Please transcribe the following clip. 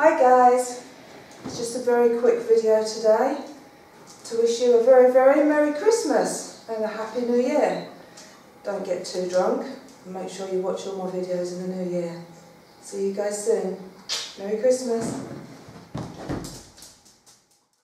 Hi guys, it's just a very quick video today to wish you a very very Merry Christmas and a Happy New Year. Don't get too drunk and make sure you watch all my videos in the new year. See you guys soon. Merry Christmas.